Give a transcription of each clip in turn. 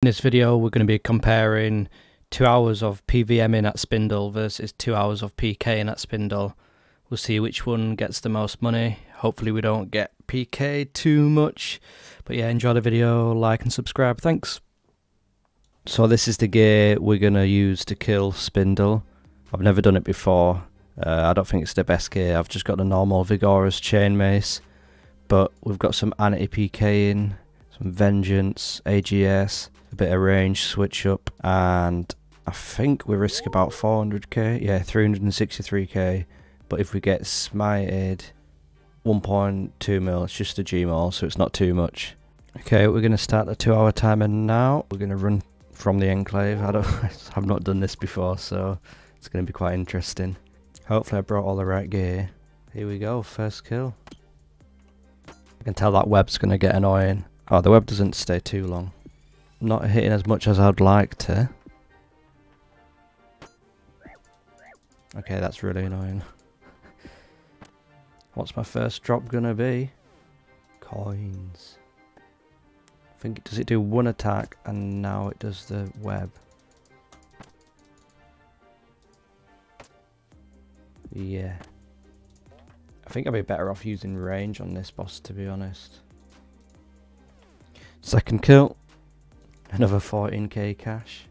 In this video we're going to be comparing 2 hours of PVM in at Spindel versus 2 hours of PK in at Spindel. We'll see which one gets the most money. Hopefully we don't get PK too much. But yeah, enjoy the video, like and subscribe. Thanks. So this is the gear we're going to use to kill Spindel. I've never done it before. Uh, I don't think it's the best gear. I've just got the normal Viggora's chainmace. But we've got some anti-PK in, some Vengeance, AGS, a bit of range switch up, and I think we risk about 400k, yeah, 363k. But if we get smited, 1.2 mil, it's just a Gmaul, so it's not too much. Okay, we're going to start the two hour timer now. We're going to run from the enclave. I don't, I've not done this before, so it's going to be quite interesting. Hopefully I brought all the right gear. Here we go, first kill. I can tell that web's going to get annoying. Oh, the web doesn't stay too long. Not hitting as much as I'd like to. Okay, that's really annoying. What's my first drop gonna be? Coins. I think, it does it do one attack and now it does the web? Yeah. I think I'd be better off using range on this boss to be honest. Second kill. Another 14k cash.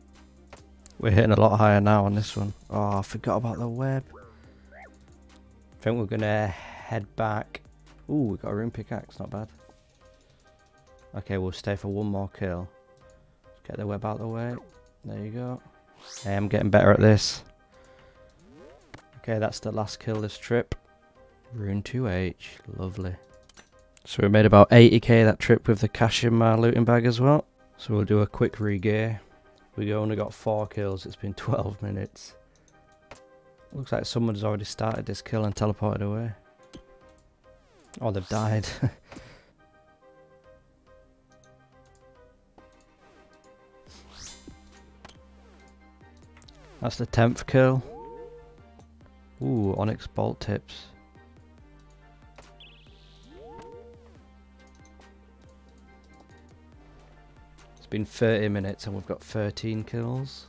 We're hitting a lot higher now on this one. Oh, I forgot about the web. I think we're going to head back. Ooh, we got a rune pickaxe, not bad. Okay, we'll stay for one more kill. Get the web out of the way. There you go. Hey, I'm getting better at this. Okay, that's the last kill this trip. Rune 2H, lovely. So we made about 80k that trip with the cash in my looting bag as well. So we'll do a quick re-gear. We only got 4 kills, it's been 12 minutes. Looks like someone's already started this kill and teleported away. Oh, they've died. That's the 10th kill. Ooh, Onyx Bolt Tips. It's been 30 minutes and we've got 13 kills.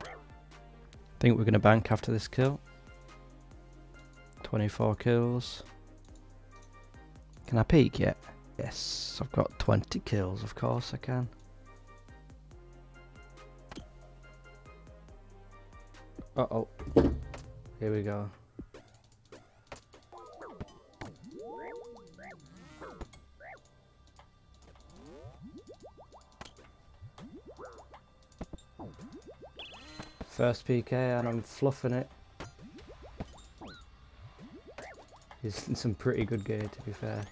I think we're going to bank after this kill. 24 kills. Can I peek yet? Yes, I've got 20 kills, of course I can. Uh oh. Here we go. First PK and I'm fluffing it. In some pretty good gear to be fair.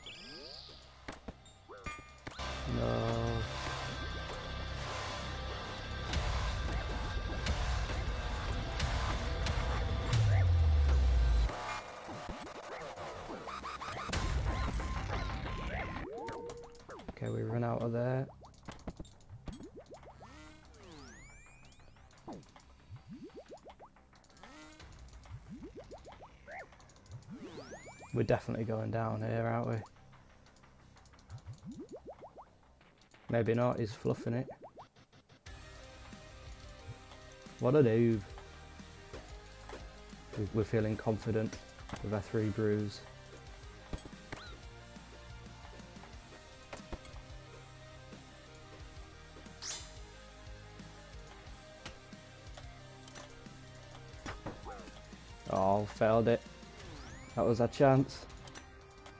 We're definitely going down here, aren't we? Maybe not, he's fluffing it. What a noob. We're feeling confident with our three brews. Oh, failed it. That was our chance.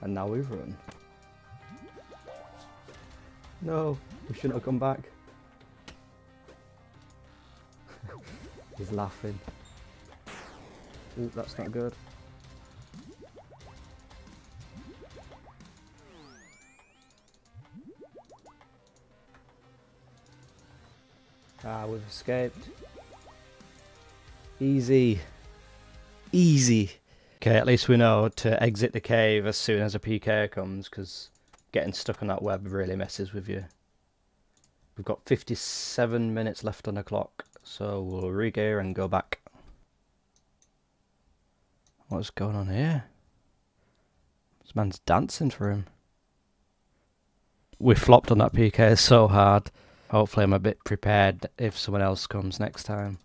And now we've run. No, we shouldn't have come back. He's laughing. Ooh, that's not good. Ah, we've escaped. Easy. Easy. Okay, at least we know to exit the cave as soon as a PK comes, because getting stuck on that web really messes with you. We've got 57 minutes left on the clock, so we'll regear and go back. What's going on here? This man's dancing for him. we flopped on that PK so hard. Hopefully I'm a bit prepared if someone else comes next time.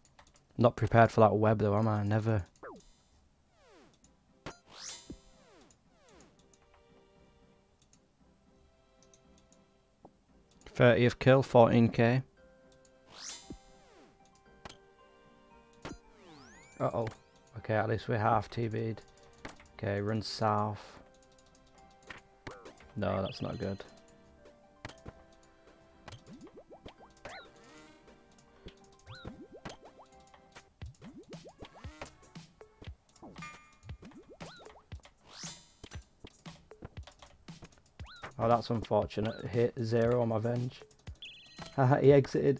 Not prepared for that web though, am I? Never. Thirtieth kill, fourteen K. Uh oh. Okay, at least we're half TV'd. Okay, run south. No, that's not good. Oh, that's unfortunate. Hit zero on my venge. Haha, he exited.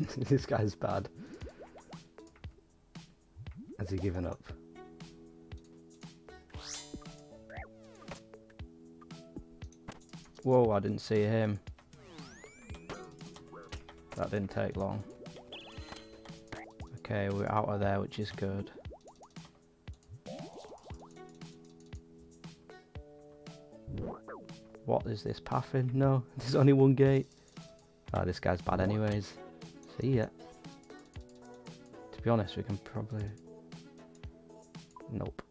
this guy's bad. Has he given up? Whoa, I didn't see him. That didn't take long. Okay, we're out of there, which is good. What is this pathing? No, there's only one gate. Oh, this guy's bad anyways. See ya. To be honest, we can probably... Nope.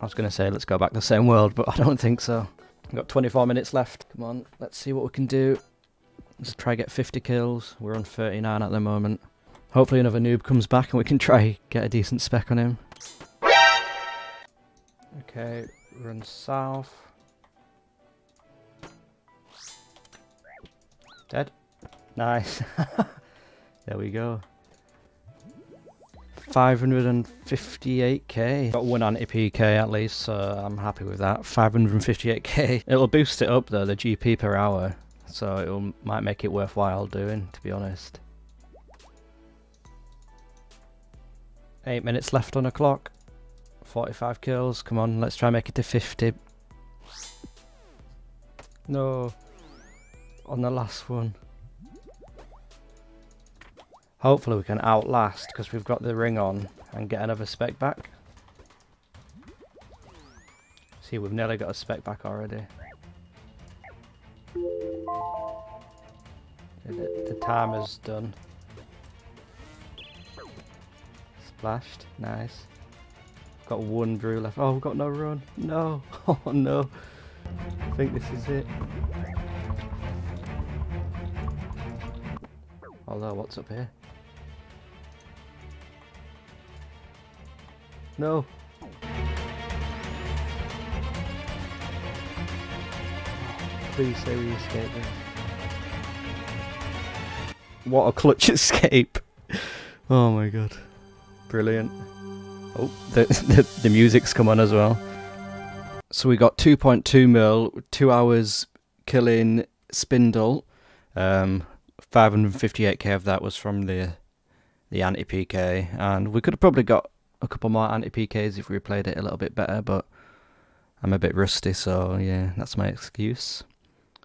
I was going to say let's go back to the same world, but I don't think so. We've got 24 minutes left. Come on, let's see what we can do. Let's try get 50 kills. We're on 39 at the moment. Hopefully another noob comes back and we can try get a decent spec on him. Okay, run south. Dead. Nice. there we go. 558k. Got one anti-PK at least, so I'm happy with that. 558k. It'll boost it up though, the GP per hour. So it might make it worthwhile doing, to be honest. Eight minutes left on the clock. 45 kills. Come on, let's try and make it to 50. No. On the last one. Hopefully we can outlast because we've got the ring on and get another spec back. See, we've nearly got a spec back already. The, the timer's done. Splashed. Nice. Got one brew left. Oh, we've got no run. No. Oh, no. I think this is it. Although, what's up here? No. Please say we escape this. What a clutch escape. Oh my god. Brilliant. Oh, the, the, the music's come on as well. So we got 2.2 mil, two hours killing Spindel. Um, 558k of that was from the the anti PK, and we could have probably got a couple more anti PKs if we played it a little bit better, but I'm a bit rusty, so yeah, that's my excuse.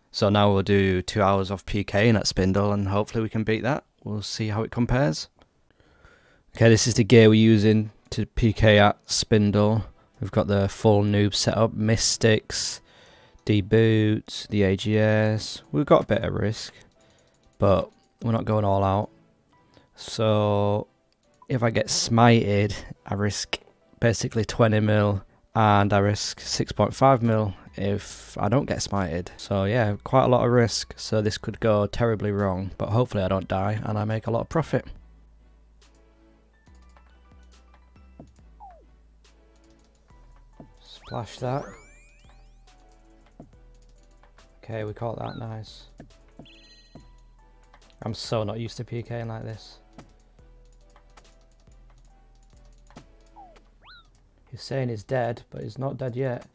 So now we'll do two hours of PK at Spindel, and hopefully we can beat that. We'll see how it compares. Okay, this is the gear we're using to PK at Spindel. We've got the full noob setup, Mystics, D-Boots, the AGS. We've got a bit of risk, but we're not going all out. So if I get smited, I risk basically 20 mil and I risk 6.5 mil if I don't get smited. So yeah, quite a lot of risk. So this could go terribly wrong, but hopefully I don't die and I make a lot of profit. Splash that. Okay, we caught that nice. I'm so not used to PKing like this. He's saying he's dead, but he's not dead yet.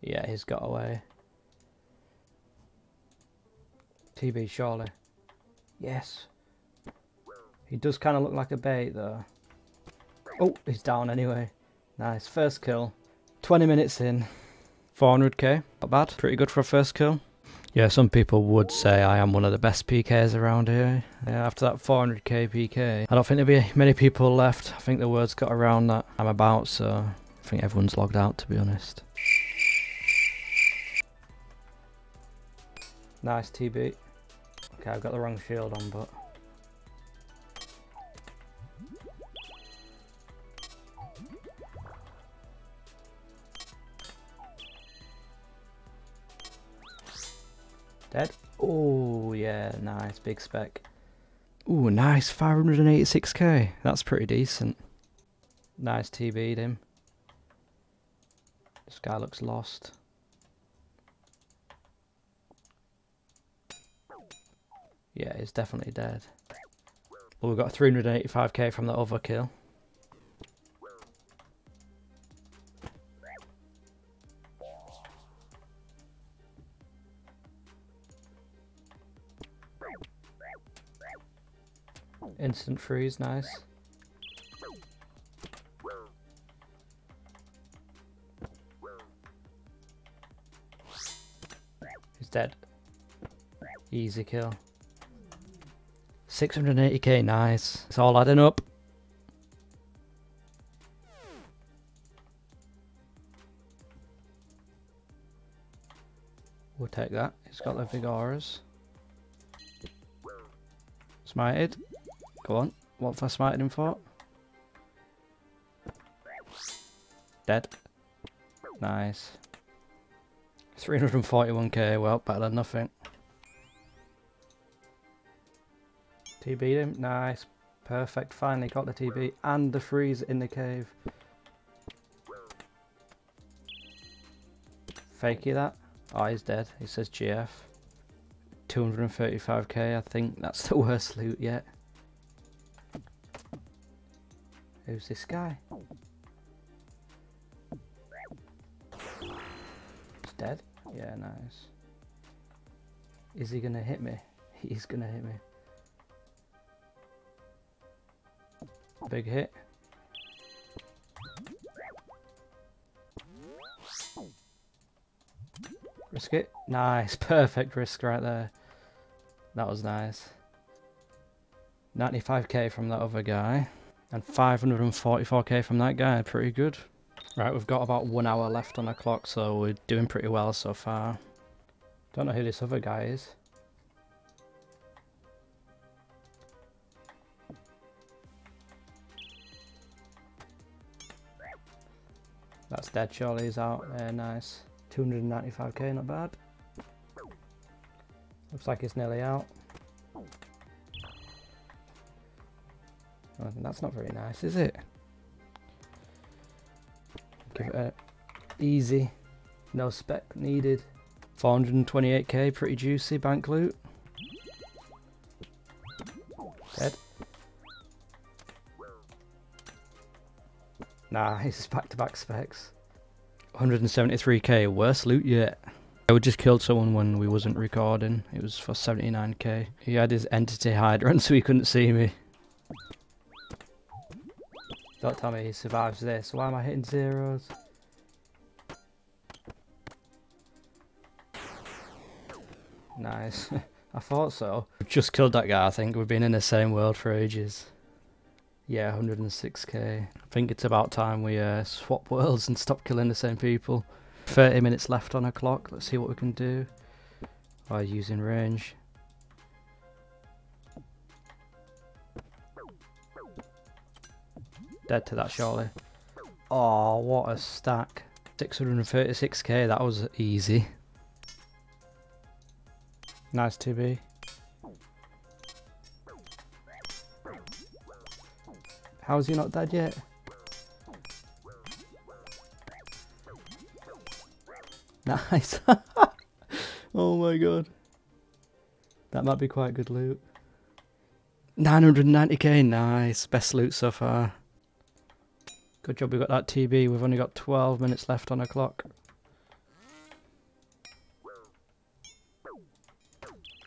Yeah, he's got away. TB surely. Yes. He does kind of look like a bait though. Oh, he's down anyway. Nice, first kill. 20 minutes in. 400k, not bad. Pretty good for a first kill. Yeah, some people would say I am one of the best PKs around here. Yeah, after that 400k PK, I don't think there'll be many people left. I think the word's got around that I'm about, so I think everyone's logged out to be honest. Nice TB. Okay, I've got the wrong shield on, but... Dead? Oh, yeah, nice, big spec. Ooh, nice, 586k. That's pretty decent. Nice TB'd him. This guy looks lost. Yeah, he's definitely dead. Well, we've got 385k from the other kill. Instant freeze, nice. He's dead. Easy kill. 680k, nice. It's all adding up. We'll take that. He's got the Viggora's. Smited. Go on. What have I smited him for? Dead. Nice. 341k, well, better than nothing. TB him. Nice. Perfect. Finally got the TB and the freeze in the cave. Fakey that. Oh, he's dead. He says GF. 235k. I think that's the worst loot yet. Who's this guy? He's dead? Yeah, nice. Is he gonna hit me? He's gonna hit me. Big hit. Risk it. Nice. Perfect risk right there. That was nice. 95k from that other guy. And 544k from that guy. Pretty good. Right, we've got about one hour left on the clock, so we're doing pretty well so far. Don't know who this other guy is. That's dead, Charlie's out. Yeah, nice. 295k, not bad. Looks like it's nearly out. That's not very nice, is it? Give it a easy, no spec needed. 428k, pretty juicy bank loot. Nice, back-to-back specs. 173k, worst loot yet. I would just killed someone when we wasn't recording. It was for 79k. He had his entity hider on so he couldn't see me. Don't tell me he survives this. Why am I hitting zeros? Nice. I thought so. Just killed that guy, I think. We've been in the same world for ages. Yeah, 106k. I think it's about time we uh, swap worlds and stop killing the same people. 30 minutes left on a clock. Let's see what we can do. By using range. Dead to that surely. Oh, what a stack. 636k, that was easy. Nice TB. How is he not dead yet? Nice. oh my god. That might be quite good loot. 990k, nice. Best loot so far. Good job we got that TB. We've only got 12 minutes left on the clock.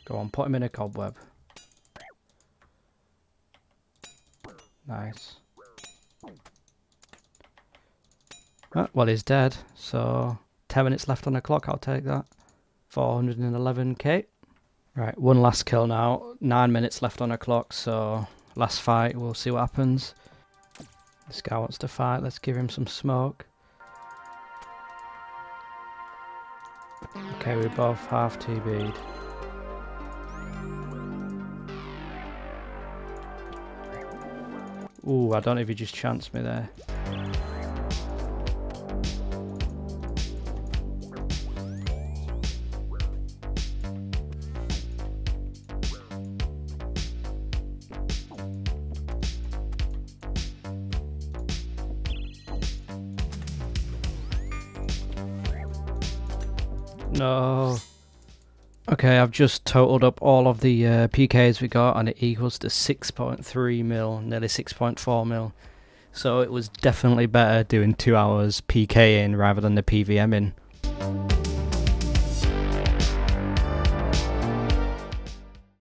Go on, put him in a cobweb. Nice. Oh, well, he's dead, so 10 minutes left on the clock, I'll take that. 411k. Right, one last kill now. Nine minutes left on the clock, so last fight, we'll see what happens. This guy wants to fight, let's give him some smoke. Okay, we both half TB'd. Ooh, I don't know if he just chanced me there. No. Okay, I've just totaled up all of the uh, PKs we got, and it equals to 6.3 mil, nearly 6.4 mil. So it was definitely better doing two hours PK in rather than the PVM in.